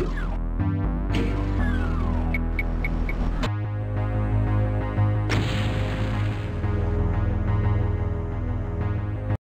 you